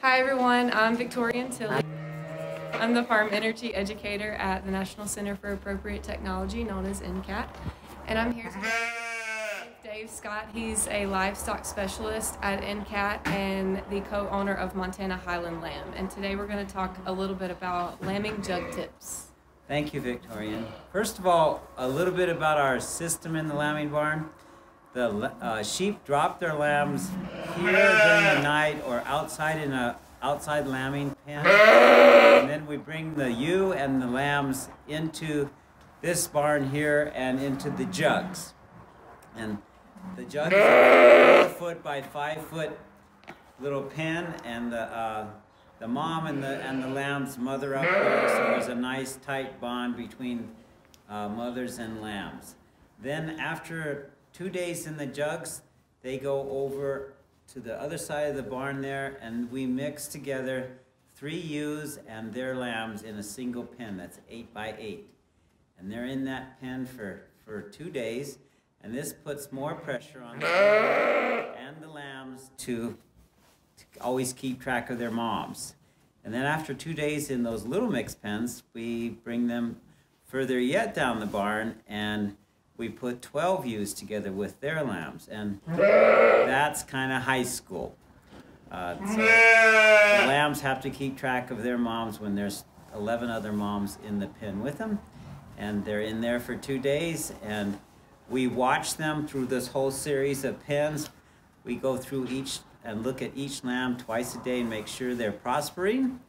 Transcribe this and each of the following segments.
Hi everyone, I'm Victoria Tilley. I'm the Farm Energy Educator at the National Center for Appropriate Technology, known as NCAT. And I'm here today with Dave Scott. He's a livestock specialist at NCAT and the co-owner of Montana Highland Lamb. And today we're going to talk a little bit about lambing jug tips. Thank you, Victorian. First of all, a little bit about our system in the lambing barn. The uh, sheep drop their lambs here during the night or outside in a outside lambing pen. And then we bring the ewe and the lambs into this barn here and into the jugs. And the jug is a four foot by five foot little pen and the uh, the mom and the and the lambs mother up there, so there's a nice tight bond between uh, mothers and lambs. Then after two days in the jugs, they go over to the other side of the barn there, and we mix together three ewes and their lambs in a single pen. That's eight by eight, and they're in that pen for for two days, and this puts more pressure on the and the lambs to to always keep track of their moms. And then after two days in those little mix pens, we bring them further yet down the barn and we put 12 ewes together with their lambs. And that's kind of high school. Uh, so the lambs have to keep track of their moms when there's 11 other moms in the pen with them. And they're in there for two days. And we watch them through this whole series of pens. We go through each and look at each lamb twice a day and make sure they're prospering.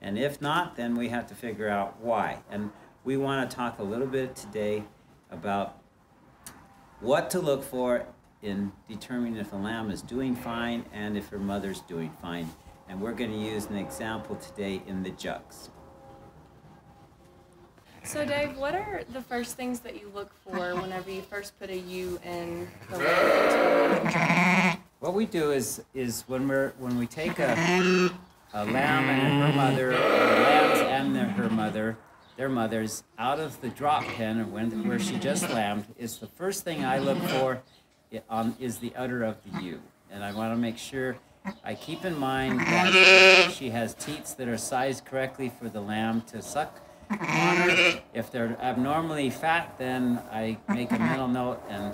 And if not, then we have to figure out why. And we want to talk a little bit today about what to look for in determining if a lamb is doing fine and if her mother's doing fine. And we're going to use an example today in the jugs. So Dave, what are the first things that you look for whenever you first put a ewe in the lamb? What we do is is when we're when we take a, a lamb and her mother, or lambs and their, her mother, their mothers out of the drop pen when where she just lambed, is the first thing I look for on is the udder of the ewe, and I want to make sure I keep in mind that she has teats that are sized correctly for the lamb to suck on her. If they're abnormally fat, then I make a mental note and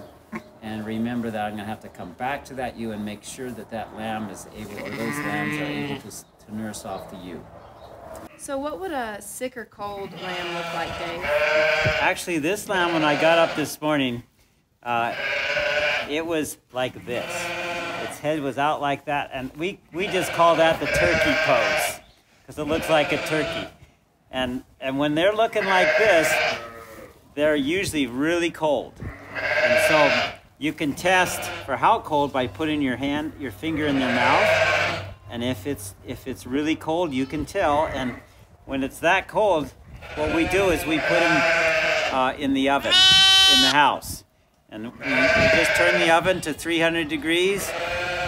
and remember that I'm going to have to come back to that ewe and make sure that that lamb is able, or those lambs are able to, to nurse off the ewe. So what would a sick or cold lamb look like, Dave? Actually, this lamb, when I got up this morning, uh, it was like this. Its head was out like that, and we, we just call that the turkey pose, because it looks like a turkey. And, and when they're looking like this, they're usually really cold. And so you can test for how cold by putting your hand, your finger in their mouth. And if it's if it's really cold, you can tell. And when it's that cold, what we do is we put them uh, in the oven in the house. And we, we, just turn the oven to 300 degrees.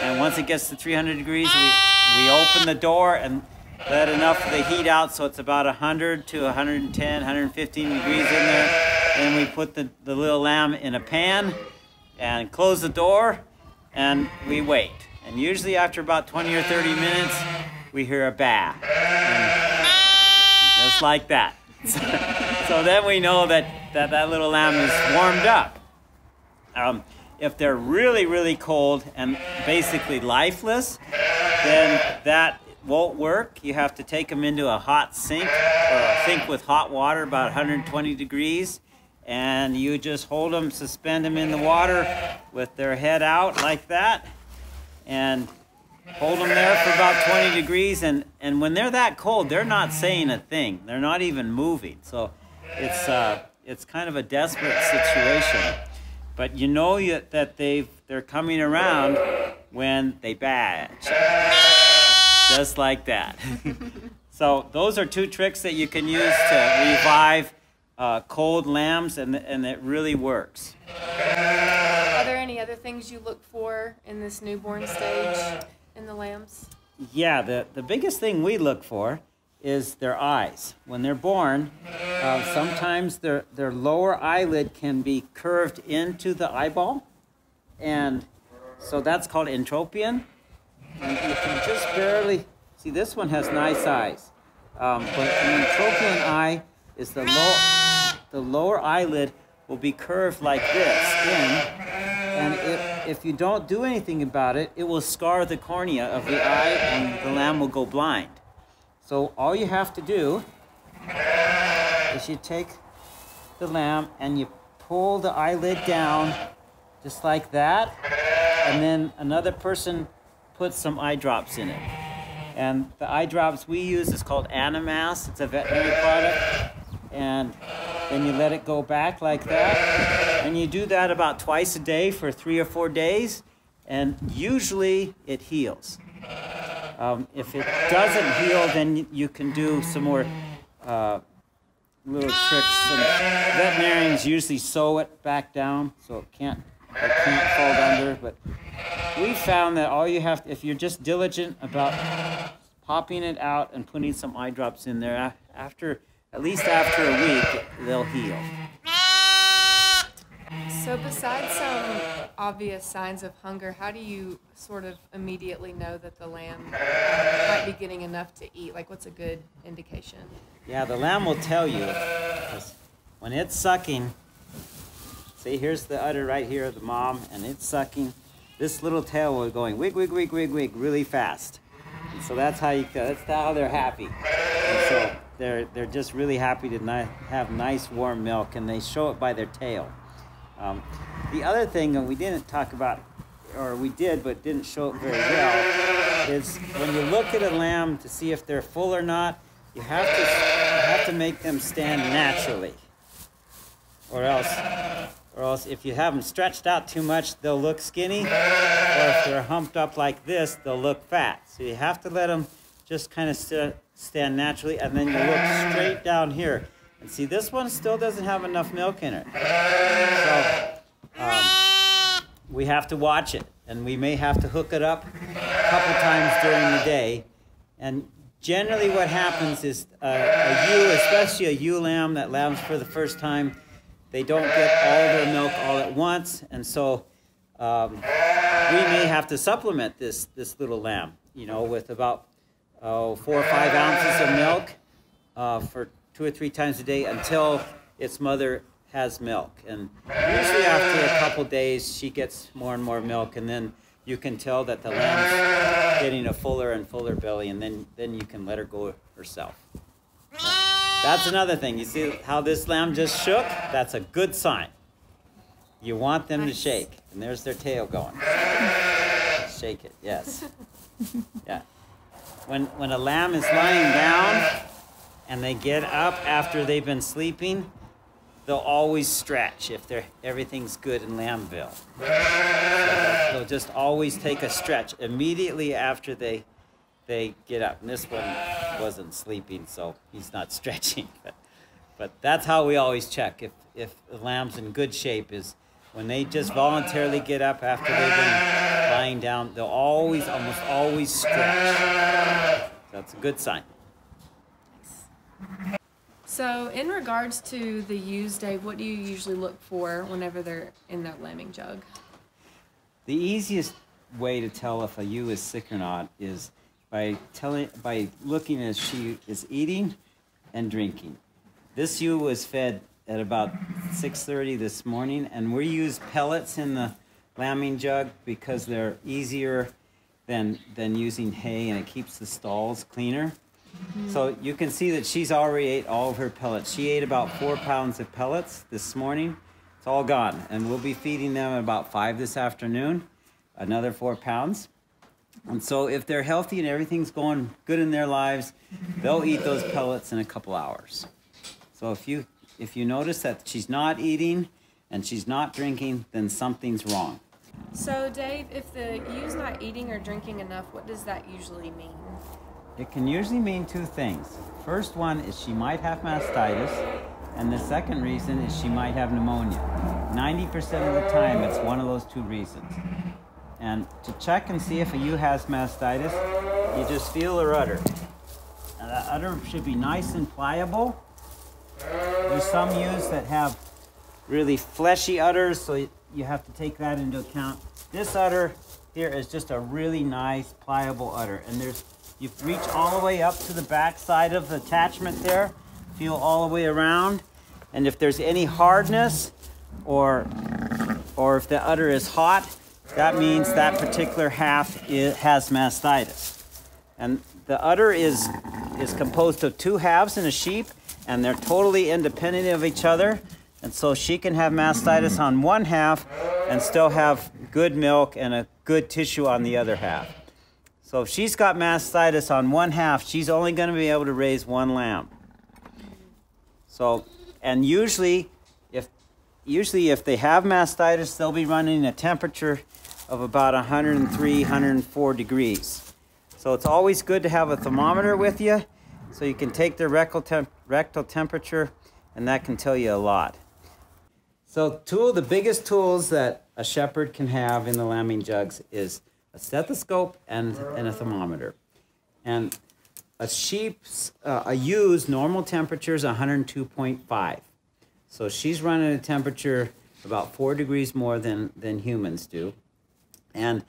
And once it gets to 300 degrees, we, we open the door and let enough of the heat out so it's about 100 to 110, 115 degrees in there. Then we put the, the little lamb in a pan and close the door and we wait. And usually after about 20 or 30 minutes, we hear a baa. Just like that. so then we know that, that that little lamb is warmed up. Um, if they're really, really cold and basically lifeless, then that won't work. You have to take them into a hot sink or a sink with hot water about 120 degrees and you just hold them, suspend them in the water with their head out like that, and hold them there for about 20 degrees. And, and when they're that cold, they're not saying a thing. They're not even moving. So it's, uh, it's kind of a desperate situation. But you know that they've, they're coming around when they badge. Just like that. so those are two tricks that you can use to revive uh, cold lambs, and, and it really works. Are there any other things you look for in this newborn stage in the lambs? Yeah, the, the biggest thing we look for is their eyes. When they're born, uh, sometimes their, their lower eyelid can be curved into the eyeball, and so that's called entropion. And you can just barely See, this one has nice eyes. Um, but an entropion eye is the, low, the lower eyelid will be curved like this in, and if, if you don't do anything about it, it will scar the cornea of the eye and the lamb will go blind. So all you have to do is you take the lamb and you pull the eyelid down just like that, and then another person puts some eye drops in it. And the eye drops we use is called Animax. It's a veterinary product. And then you let it go back like that. And you do that about twice a day for three or four days. And usually it heals. Um, if it doesn't heal, then you can do some more uh, little tricks. And veterinarians usually sew it back down so it can't, it can't fold under. But we found that all you have, to, if you're just diligent about popping it out and putting some eye drops in there, after at least after a week, they'll heal. So, besides some obvious signs of hunger, how do you sort of immediately know that the lamb might be getting enough to eat? Like, what's a good indication? Yeah, the lamb will tell you. When it's sucking, see, here's the udder right here of the mom, and it's sucking. This little tail will going wig, wig, wig, wig, wig, really fast. And so that's how you. That's how they're happy. And so they're they're just really happy to ni- have nice warm milk, and they show it by their tail. Um, the other thing that we didn't talk about, or we did but didn't show it very well, is when you look at a lamb to see if they're full or not, you have to you have to make them stand naturally, or else. Or else, if you have them stretched out too much, they'll look skinny. Or if they're humped up like this, they'll look fat. So you have to let them just kind of st- stand naturally, and then you look straight down here. And see, this one still doesn't have enough milk in it. So um, we have to watch it, and we may have to hook it up a couple times during the day. And generally, what happens is uh, a ewe, especially a ewe lamb that lambs for the first time, they don't get all their milk all at once, and so um, we may have to supplement this this little lamb, you know, with about oh, four or five ounces of milk uh, for two or three times a day until its mother has milk. And usually after a couple days, she gets more and more milk, and then you can tell that the lamb's getting a fuller and fuller belly, and then, then you can let her go herself. That's another thing. You see how this lamb just shook? That's a good sign. You want them to shake. And there's their tail going. Shake it, yes. Yeah. When, when a lamb is lying down and they get up after they've been sleeping, they'll always stretch if they're, everything's good in Lambville. So they'll just always take a stretch immediately after they, they get up. And this one wasn't sleeping, so he's not stretching. But, but that's how we always check if, if the lamb's in good shape is when they just voluntarily get up after they've been lying down, they'll always, almost always stretch. That's a good sign. So, in regards to the ewes, Dave, what do you usually look for whenever they're in that lambing jug? The easiest way to tell if a ewe is sick or not is by telling by looking as she is eating and drinking. This ewe was fed at about 6:30 this morning, and we use pellets in the lambing jug because they're easier than than using hay, and it keeps the stalls cleaner. Mm-hmm. So you can see that she's already ate all of her pellets. She ate about four pounds of pellets this morning. It's all gone, and we'll be feeding them at about five this afternoon, another four pounds. And so if they're healthy and everything's going good in their lives, they'll eat those pellets in a couple hours. So if you if you notice that she's not eating and she's not drinking, then something's wrong. So, Dave, if the ewe's not eating or drinking enough, what does that usually mean? It can usually mean two things. First one is she might have mastitis, and the second reason is she might have pneumonia. 90% of the time, it's one of those two reasons. And to check and see if a ewe has mastitis, you just feel her udder. And that udder should be nice and pliable. There's some ewes that have really fleshy udders, so you have to take that into account. This udder here is just a really nice pliable udder, and there's You reach all the way up to the back side of the attachment there. Feel all the way around. And if there's any hardness or, or if the udder is hot, that means that particular half has mastitis. And the udder is, is composed of two halves in a sheep, and they're totally independent of each other. And so she can have mastitis on one half and still have good milk and a good tissue on the other half. So if she's got mastitis on one half, she's only going to be able to raise one lamb. So, and usually, if usually if they have mastitis, they'll be running a temperature of about 103, 104 degrees. So it's always good to have a thermometer with you so you can take their rectal, temp rectal temperature and that can tell you a lot. So two of the biggest tools that a shepherd can have in the lambing jugs is a stethoscope and, and a thermometer. And a sheep's, uh, a ewes normal temperature is 102.5. So she's running a temperature about four degrees more than, than humans do. And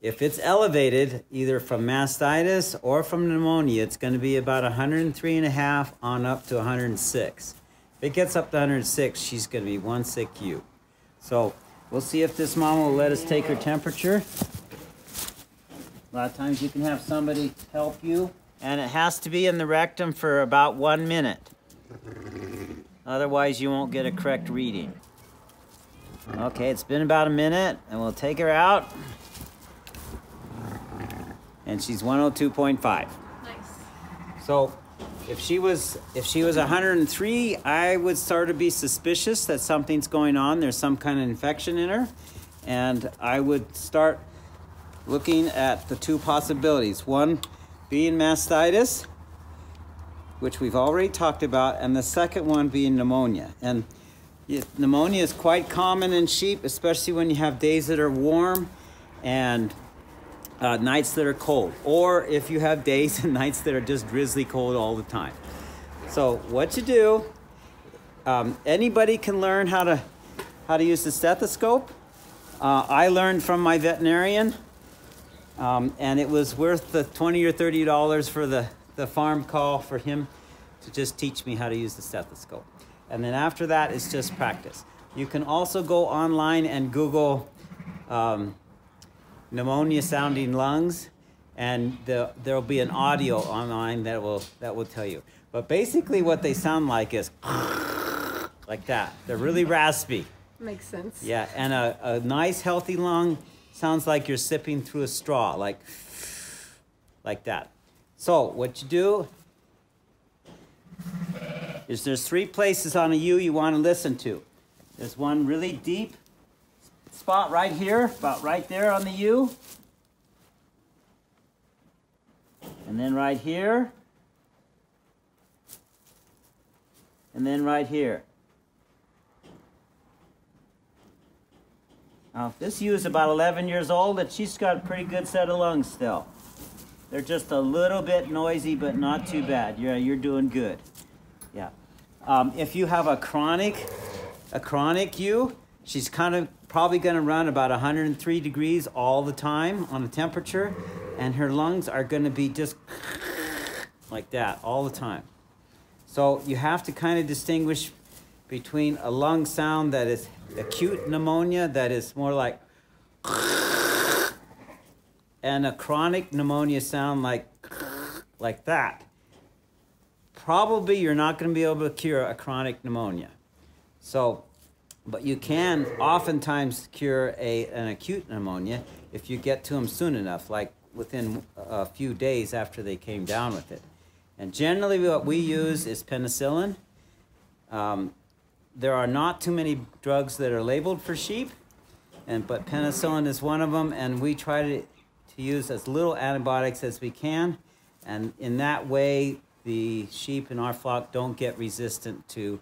if it's elevated, either from mastitis or from pneumonia, it's going to be about 103 and a half on up to 106. If it gets up to 106, she's going to be one sick ewe. So we'll see if this mom will let us take her temperature. A lot of times you can have somebody help you. And it has to be in the rectum for about one minute. Otherwise, you won't get a correct reading. Okay, it's been about a minute, and we'll take her out. And she's 102.5. Nice. So, if she was if she was 103, I would start to be suspicious that something's going on. There's some kind of infection in her, and I would start looking at the two possibilities. One being mastitis, which we've already talked about, and the second one being pneumonia. And pneumonia is quite common in sheep, especially when you have days that are warm and uh, nights that are cold, or if you have days and nights that are just drizzly cold all the time. So what you do, um, anybody can learn how to how to use the stethoscope. Uh, I learned from my veterinarian, um, and it was worth the twenty or thirty dollars for the the farm call for him to just teach me how to use the stethoscope. And then after that, it's just practice. You can also go online and Google um, pneumonia sounding lungs, and the, there'll be an audio online that will, that will tell you. But basically, what they sound like is like that. They're really raspy. Makes sense. Yeah, and a, a nice, healthy lung sounds like you're sipping through a straw, like, like that. So, what you do is there's three places on a ewe you want to listen to. There's one really deep spot right here, about right there on the ewe. And then right here. And then right here. Now, this ewe is about 11 years old, and she's got a pretty good set of lungs still. They're just a little bit noisy, but not too bad. Yeah, you're doing good. Yeah. Um, if you have a chronic, a chronic ewe, she's kind of probably going to run about 103 degrees all the time on the temperature, and her lungs are going to be just like that all the time. So you have to kind of distinguish between a lung sound that is acute pneumonia, that is more like, and a chronic pneumonia sound like, like that probably you're not going to be able to cure a chronic pneumonia. So, but you can oftentimes cure a, an acute pneumonia if you get to them soon enough, like within a few days after they came down with it. And generally what we use is penicillin. Um, there are not too many drugs that are labeled for sheep, and but penicillin is one of them, and we try to, to use as little antibiotics as we can, and in that way the sheep in our flock don't get resistant to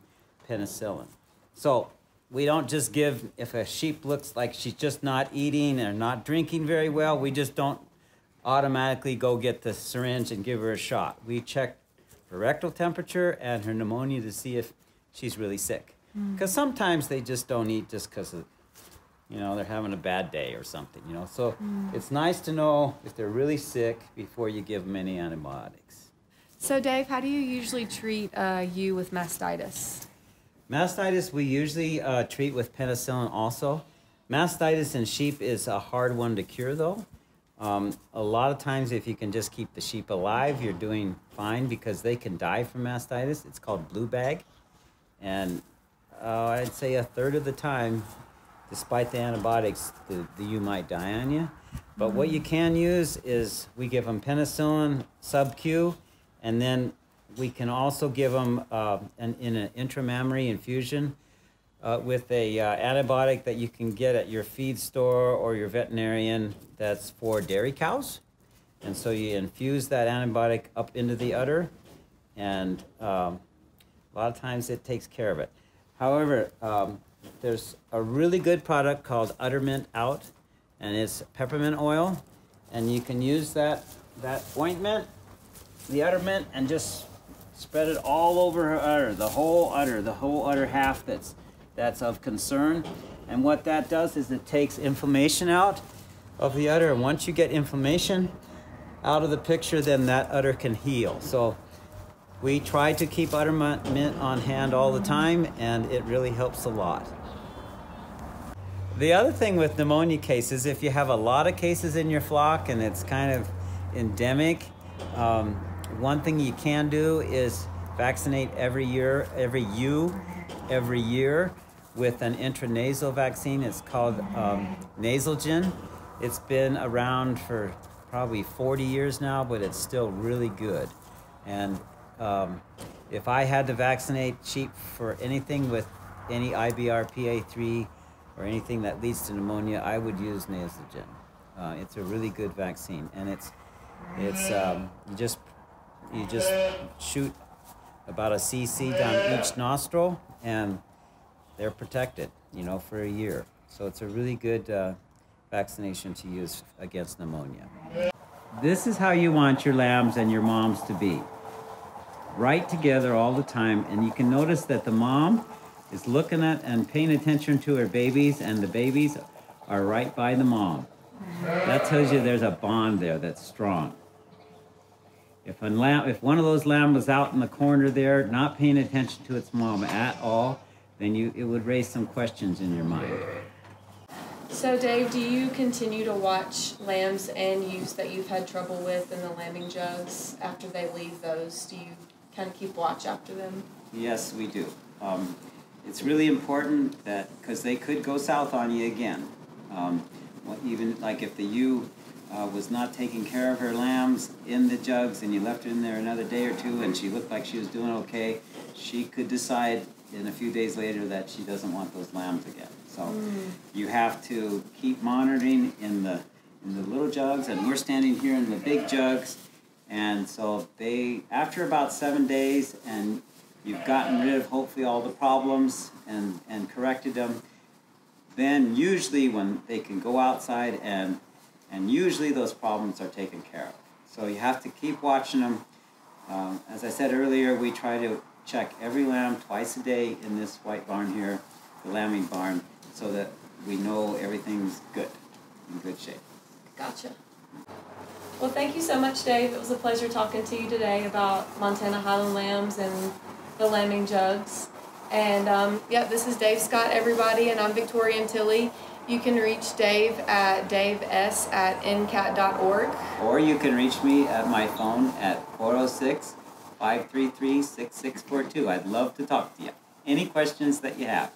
penicillin. So we don't just give, if a sheep looks like she's just not eating or not drinking very well, we just don't automatically go get the syringe and give her a shot. We check her rectal temperature and her pneumonia to see if she's really sick. Because mm. sometimes they just don't eat just because of, you know, they're having a bad day or something, you know. So it's nice to know if they're really sick before you give them any antibiotics. So, Dave, how do you usually treat uh, ewe with mastitis? Mastitis we usually uh, treat with penicillin also. Mastitis in sheep is a hard one to cure though. Um, a lot of times if you can just keep the sheep alive, you're doing fine because they can die from mastitis. It's called blue bag. And uh, I'd say a third of the time, despite the antibiotics, the, the ewe might die on you. But what you can use is we give them penicillin sub-Q, and then we can also give them uh, an, in an intramammary infusion uh, with a uh, antibiotic that you can get at your feed store or your veterinarian that's for dairy cows. And so you infuse that antibiotic up into the udder, and um, a lot of times it takes care of it. However, um, there's a really good product called Uddermint Out, and it's peppermint oil, and you can use that that ointment, the Uddermint, and just spread it all over her udder, the whole udder, the whole udder half that's that's of concern. And what that does is it takes inflammation out of the udder, and once you get inflammation out of the picture, then that udder can heal. So we try to keep Uddermint on hand all the time, and it really helps a lot. The other thing with pneumonia cases, if you have a lot of cases in your flock and it's kind of endemic, um, one thing you can do is vaccinate every year, every ewe, every year with an intranasal vaccine. It's called um, Nasalgen. It's been around for probably 40 years now, but it's still really good. And um, if I had to vaccinate sheep for anything with any IBR PI3 or anything that leads to pneumonia, I would use Nasalgen. Uh, it's a really good vaccine, and it's it's um, you just you just shoot about a cc down each nostril, and they're protected, you know, for a year. So it's a really good uh, vaccination to use against pneumonia. This is how you want your lambs and your moms to be. Right together all the time, and you can notice that the mom is looking at and paying attention to her babies, and the babies are right by the mom. That tells you there's a bond there that's strong. If, lamb, if one of those lambs was out in the corner there, not paying attention to its mom at all, then you, it would raise some questions in your mind. So, Dave, do you continue to watch lambs and ewes that you've had trouble with in the lambing jugs after they leave those? Do you kind of keep watch after them? Yes, we do. Um, it's really important that because they could go south on you again. Um, even like if the ewe uh, was not taking care of her lambs in the jugs and you left her in there another day or two and she looked like she was doing okay, she could decide in a few days later that she doesn't want those lambs again. So mm. you have to keep monitoring in the in the little jugs, and we're standing here in the big jugs. And so they, after about seven days, and you've gotten rid of hopefully all the problems and, and corrected them, then usually when they can go outside and and usually those problems are taken care of. So you have to keep watching them. Um, as I said earlier, we try to check every lamb twice a day in this white barn here, the lambing barn, so that we know everything's good, in good shape. Gotcha. Well, thank you so much, Dave. It was a pleasure talking to you today about Montana Highland lambs and the lambing jugs. And um, yeah, this is Dave Scott, everybody, and I'm Victoria Tilly. You can reach Dave at daves at ncat.org. Or you can reach me at my phone at 406 533 6642. I'd love to talk to you. Any questions that you have?